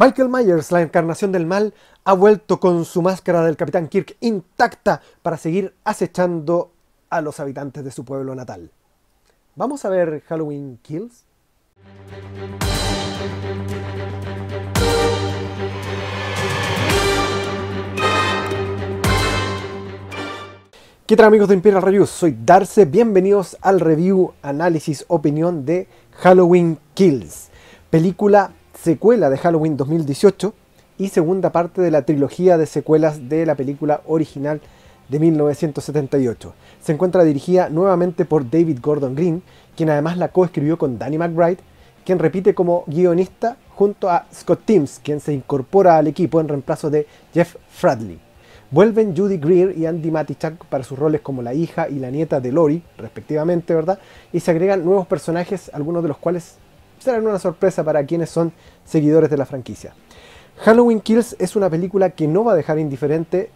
Michael Myers, la encarnación del mal, ha vuelto con su máscara del Capitán Kirk intacta para seguir acechando a los habitantes de su pueblo natal. ¿Vamos a ver Halloween Kills? ¿Qué tal amigos de Imperial Reviews? Soy Darce, bienvenidos al review, análisis, opinión de Halloween Kills, película secuela de Halloween 2018 y segunda parte de la trilogía de secuelas de la película original de 1978. Se encuentra dirigida nuevamente por David Gordon Green, quien además la coescribió con Danny McBride, quien repite como guionista junto a Scott Timms, quien se incorpora al equipo en reemplazo de Jeff Fradley. Vuelven Judy Greer y Andy Matichak para sus roles como la hija y la nieta de Lori, respectivamente, ¿verdad? Y se agregan nuevos personajes, algunos de los cuales serán una sorpresa para quienes son seguidores de la franquicia. Halloween Kills es una película que no va a dejar indiferente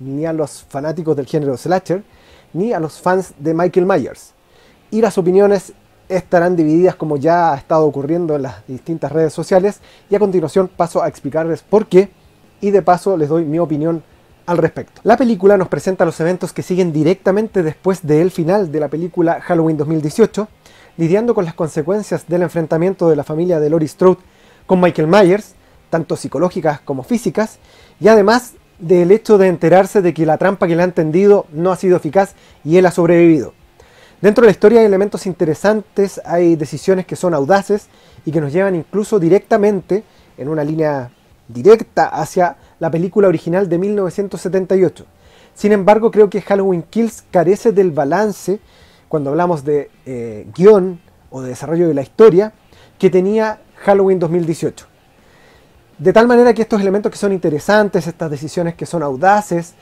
ni a los fanáticos del género slasher, ni a los fans de Michael Myers. Y las opiniones estarán divididas como ya ha estado ocurriendo en las distintas redes sociales. Y a continuación paso a explicarles por qué y de paso les doy mi opinión al respecto. La película nos presenta los eventos que siguen directamente después del final de la película Halloween 2018, lidiando con las consecuencias del enfrentamiento de la familia de Lori Strode con Michael Myers, tanto psicológicas como físicas, y además del hecho de enterarse de que la trampa que le han tendido no ha sido eficaz y él ha sobrevivido. Dentro de la historia hay elementos interesantes, hay decisiones que son audaces y que nos llevan incluso directamente, en una línea directa, hacia la película original de 1978. Sin embargo, creo que Halloween Kills carece del balance, cuando hablamos de eh, guion o de desarrollo de la historia, que tenía Halloween 2018. De tal manera que estos elementos que son interesantes, estas decisiones que son audaces,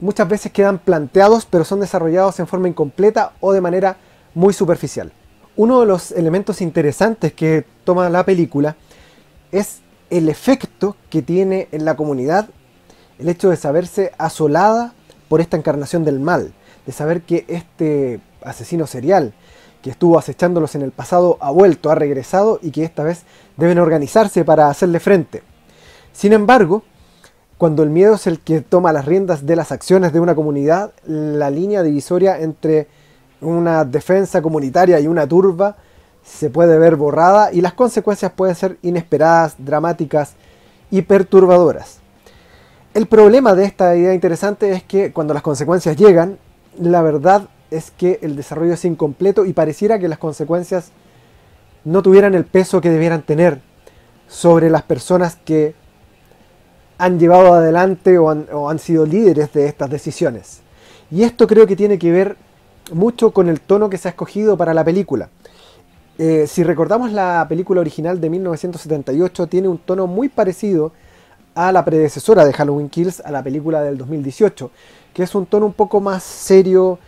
muchas veces quedan planteados pero son desarrollados en forma incompleta o de manera muy superficial. Uno de los elementos interesantes que toma la película es el efecto que tiene en la comunidad el hecho de saberse asolada por esta encarnación del mal, de saber que este asesino serial que estuvo acechándolos en el pasado ha vuelto, ha regresado y que esta vez deben organizarse para hacerle frente. Sin embargo, cuando el miedo es el que toma las riendas de las acciones de una comunidad, la línea divisoria entre una defensa comunitaria y una turba se puede ver borrada y las consecuencias pueden ser inesperadas, dramáticas y perturbadoras. El problema de esta idea interesante es que cuando las consecuencias llegan, la verdad es que el desarrollo es incompleto y pareciera que las consecuencias no tuvieran el peso que debieran tener sobre las personas que han llevado adelante o han, sido líderes de estas decisiones. Y esto creo que tiene que ver mucho con el tono que se ha escogido para la película. Eh, si recordamos la película original de 1978, tiene un tono muy parecido a la predecesora de Halloween Kills, a la película del 2018, que es un tono un poco más serio,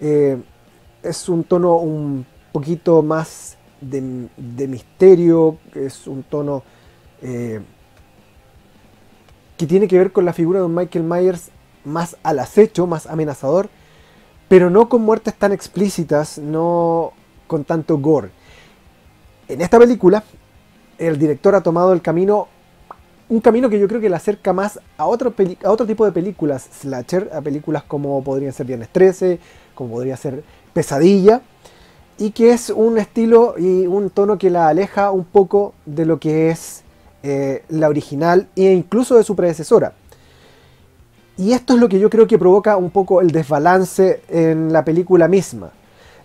eh, es un tono un poquito más de, misterio, es un tono eh, que tiene que ver con la figura de un Michael Myers más al acecho, más amenazador, pero no con muertes tan explícitas, no con tanto gore. En esta película, el director ha tomado el camino, un camino que yo creo que le acerca más a otro, a otro tipo de películas slasher, a películas como podrían ser Viernes 13, como podría ser Pesadilla, y que es un estilo y un tono que la aleja un poco de lo que es eh, la original e incluso de su predecesora. Y esto es lo que yo creo que provoca un poco el desbalance en la película misma.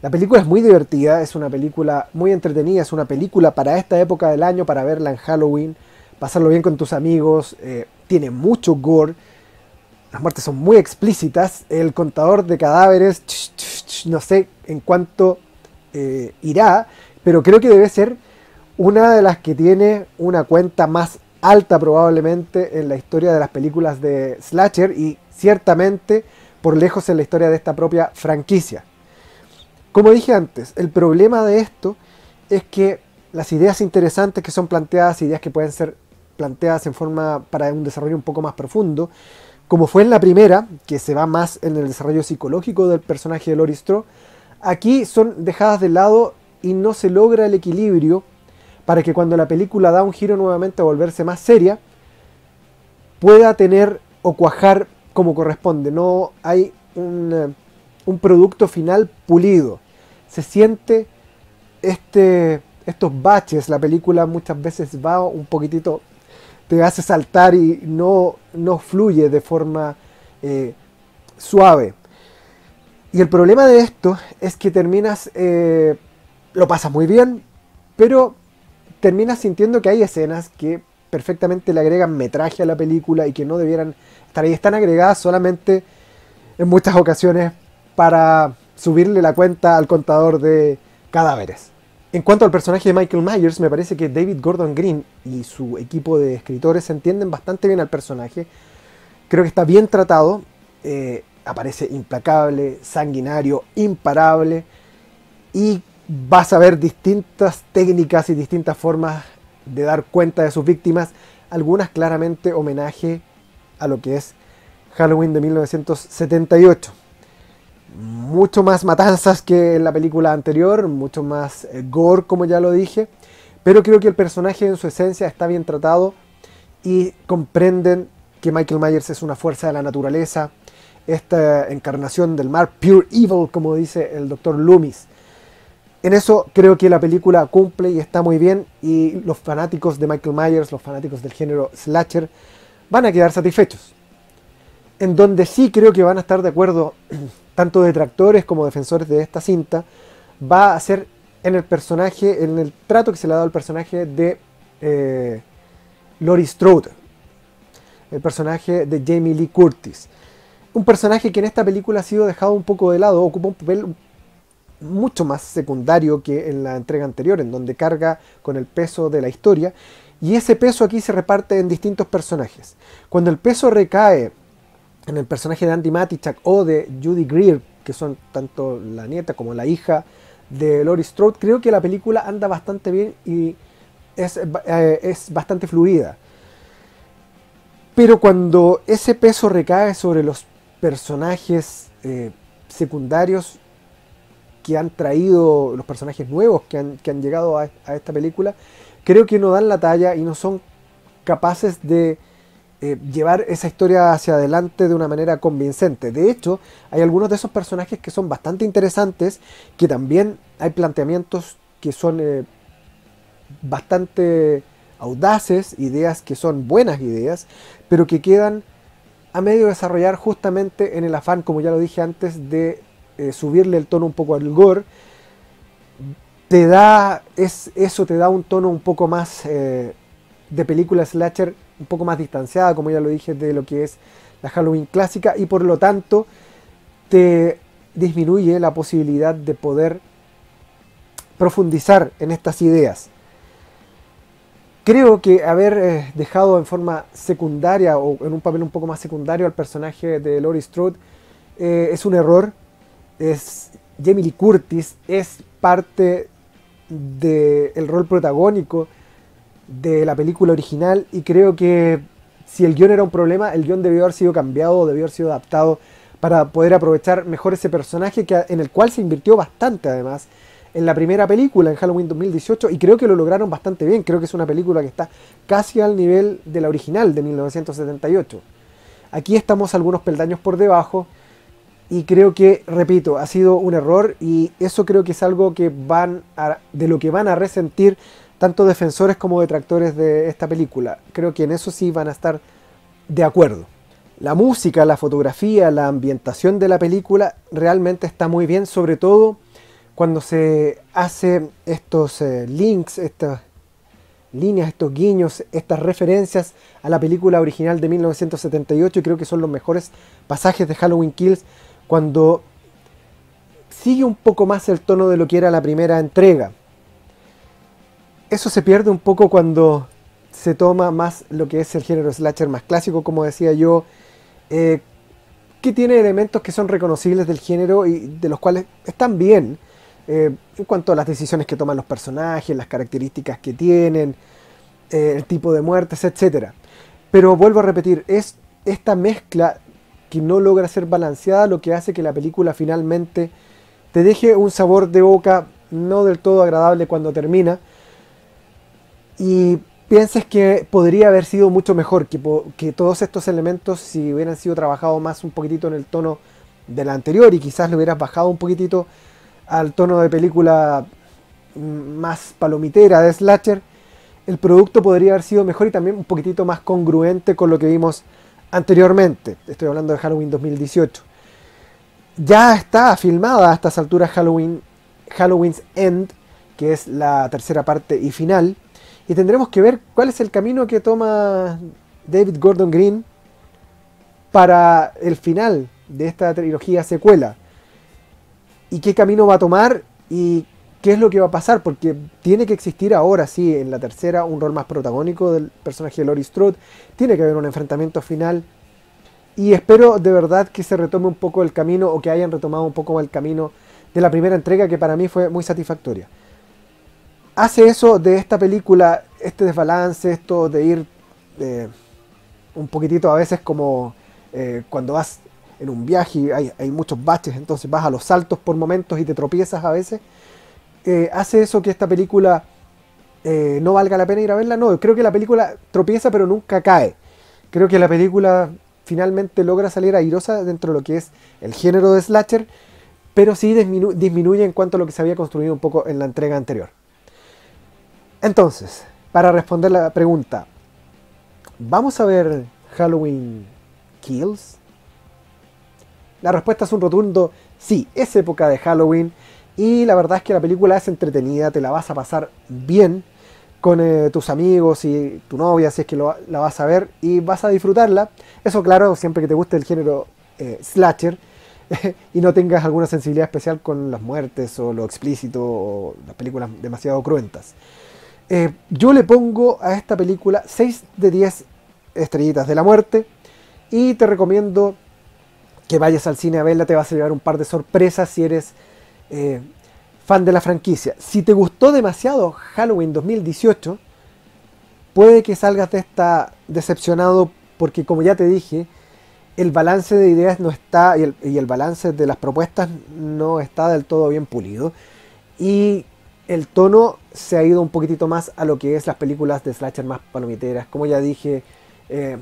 La película es muy divertida, es una película muy entretenida, es una película para esta época del año, para verla en Halloween, pasarlo bien con tus amigos, eh, tiene mucho gore, las muertes son muy explícitas, el contador de cadáveres, no sé en cuánto eh, irá, pero creo que debe ser una de las que tiene una cuenta más alta probablemente en la historia de las películas de Slasher y ciertamente por lejos en la historia de esta propia franquicia. Como dije antes, el problema de esto es que las ideas interesantes que son planteadas, ideas que pueden ser planteadas en forma para un desarrollo un poco más profundo, como fue en la primera, que se va más en el desarrollo psicológico del personaje de Laurie aquí son dejadas de lado y no se logra el equilibrio para que cuando la película da un giro nuevamente a volverse más seria, pueda tener o cuajar como corresponde. No hay un, eh, un producto final pulido. Se siente este, estos baches. La película muchas veces va un poquitito, te hace saltar y no, no fluye de forma eh, suave. Y el problema de esto es que terminas, eh, lo pasas muy bien, pero terminas sintiendo que hay escenas que perfectamente le agregan metraje a la película y que no debieran estar ahí. Están agregadas solamente en muchas ocasiones para subirle la cuenta al contador de cadáveres. En cuanto al personaje de Michael Myers, me parece que David Gordon Green y su equipo de escritores entienden bastante bien al personaje. Creo que está bien tratado. Eh, aparece implacable, sanguinario, imparable. Y vas a ver distintas técnicas y distintas formas de dar cuenta de sus víctimas, algunas claramente homenaje a lo que es Halloween de 1978. Mucho más matanzas que en la película anterior, mucho más eh, gore como ya lo dije, pero creo que el personaje en su esencia está bien tratado y comprenden que Michael Myers es una fuerza de la naturaleza, esta encarnación del mar, pure evil como dice el doctor Loomis en eso creo que la película cumple y está muy bien y los fanáticos de Michael Myers, los fanáticos del género slasher, van a quedar satisfechos. En donde sí creo que van a estar de acuerdo tanto detractores como defensores de esta cinta, va a ser en el personaje, en el trato que se le ha dado al personaje de eh, Lori Strode, el personaje de Jamie Lee Curtis. Un personaje que en esta película ha sido dejado un poco de lado, ocupa un papel mucho más secundario que en la entrega anterior, en donde carga con el peso de la historia. Y ese peso aquí se reparte en distintos personajes. Cuando el peso recae en el personaje de Andy Matichak o de Judy Greer, que son tanto la nieta como la hija de Lori Strode, creo que la película anda bastante bien y es, eh, bastante fluida. Pero cuando ese peso recae sobre los personajes eh, secundarios, que han traído los personajes nuevos que han, llegado a, esta película, creo que no dan la talla y no son capaces de eh, llevar esa historia hacia adelante de una manera convincente. De hecho, hay algunos de esos personajes que son bastante interesantes, que también hay planteamientos que son eh, bastante audaces, ideas que son buenas ideas, pero que quedan a medio desarrollar justamente en el afán, como ya lo dije antes, de eh, subirle el tono un poco al gore, te da, es, eso te da un tono un poco más de película slasher, un poco más distanciada, como ya lo dije, de lo que es la Halloween clásica, y por lo tanto te disminuye la posibilidad de poder profundizar en estas ideas. Creo que haber eh, dejado en forma secundaria o en un papel un poco más secundario al personaje de Laurie Strode es un error es Jamie Lee Curtis, es parte del rol protagónico de la película original y creo que si el guion era un problema, el guion debió haber sido cambiado, debió haber sido adaptado para poder aprovechar mejor ese personaje que, en el cual se invirtió bastante además en la primera película, en Halloween 2018, y creo que lo lograron bastante bien. Creo que es una película que está casi al nivel de la original de 1978. Aquí estamos algunos peldaños por debajo, y creo que, repito, ha sido un error y eso creo que es algo que van de lo que van a resentir tanto defensores como detractores de esta película. Creo que en eso sí van a estar de acuerdo. La música, la fotografía, la ambientación de la película realmente está muy bien, sobre todo cuando se hace estos eh, links, estas líneas, estos guiños, estas referencias a la película original de 1978 y creo que son los mejores pasajes de Halloween Kills cuando sigue un poco más el tono de lo que era la primera entrega. Eso se pierde un poco cuando se toma más lo que es el género slasher más clásico, como decía yo, eh, que tiene elementos que son reconocibles del género y de los cuales están bien eh, en cuanto a las decisiones que toman los personajes, las características que tienen, eh, el tipo de muertes, etc. Pero vuelvo a repetir, es esta mezcla que no logra ser balanceada, lo que hace que la película finalmente te deje un sabor de boca no del todo agradable cuando termina. Y pienses que podría haber sido mucho mejor, que, todos estos elementos, si hubieran sido trabajados más un poquitito en el tono de la anterior y quizás le hubieras bajado un poquitito al tono de película mm, más palomitera de slasher, el producto podría haber sido mejor y también un poquitito más congruente con lo que vimos anteriormente. Estoy hablando de Halloween 2018. Ya está filmada a estas alturas Halloween, Halloween's End, que es la tercera parte y final. Y tendremos que ver cuál es el camino que toma David Gordon Green para el final de esta trilogía secuela. Y qué camino va a tomar y qué es lo que va a pasar, porque tiene que existir ahora sí en la tercera un rol más protagónico del personaje de Lori Strode, tiene que haber un enfrentamiento final y espero de verdad que se retome un poco el camino o que hayan retomado un poco el camino de la primera entrega que para mí fue muy satisfactoria. Hace eso de esta película, este desbalance, esto de ir eh, un poquitito a veces como eh, cuando vas en un viaje y hay, muchos baches, entonces vas a los saltos por momentos y te tropiezas a veces. Eh, hace eso que esta película eh, no valga la pena ir a verla. No, creo que la película tropieza pero nunca cae. Creo que la película finalmente logra salir airosa dentro de lo que es el género de slasher, pero sí disminuye en cuanto a lo que se había construido un poco en la entrega anterior. Entonces, para responder la pregunta, ¿vamos a ver Halloween Kills? La respuesta es un rotundo sí, es época de Halloween y la verdad es que la película es entretenida, te la vas a pasar bien con eh, tus amigos y tu novia si es que la vas a ver y vas a disfrutarla. Eso claro, siempre que te guste el género eh, slasher y no tengas alguna sensibilidad especial con las muertes o lo explícito o las películas demasiado cruentas. Eh, yo le pongo a esta película 6 de 10 estrellitas de la muerte y te recomiendo que vayas al cine a verla, te vas a llevar un par de sorpresas si eres eh, fan de la franquicia. Si te gustó demasiado Halloween 2018, puede que salgas de esta decepcionado porque como ya te dije, el balance de ideas no está y el, y el balance de las propuestas no está del todo bien pulido. Y el tono se ha ido un poquitito más a lo que es las películas de slasher más palomiteras. Como ya dije, eh,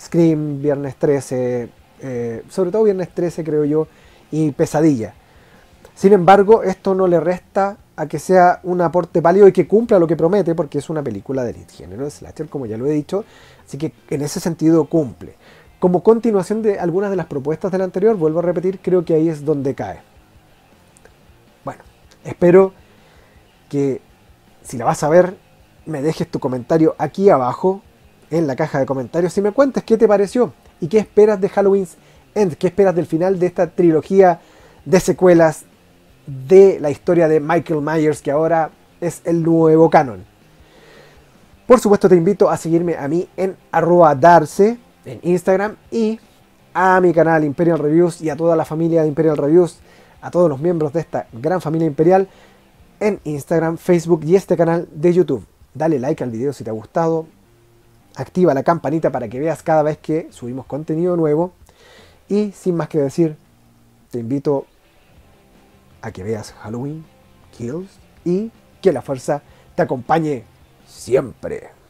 Scream, Viernes 13, eh, sobre todo Viernes 13 creo yo, y Pesadilla. Sin embargo, esto no le resta a que sea un aporte válido y que cumpla lo que promete, porque es una película del género de slasher, como ya lo he dicho, así que en ese sentido cumple. Como continuación de algunas de las propuestas del anterior, vuelvo a repetir, creo que ahí es donde cae. Bueno, espero que si la vas a ver, me dejes tu comentario aquí abajo en la caja de comentarios y me cuentes qué te pareció. ¿Y qué esperas de Halloween's End? ¿Qué esperas del final de esta trilogía de secuelas de la historia de Michael Myers que ahora es el nuevo canon? Por supuesto te invito a seguirme a mí en arroba darse en Instagram y a mi canal Imperial Reviews y a toda la familia de Imperial Reviews, a todos los miembros de esta gran familia imperial en Instagram, Facebook y este canal de YouTube. Dale like al video si te ha gustado, activa la campanita para que veas cada vez que subimos contenido nuevo. Y sin más que decir, te invito a que veas Halloween Kills y que la fuerza te acompañe siempre.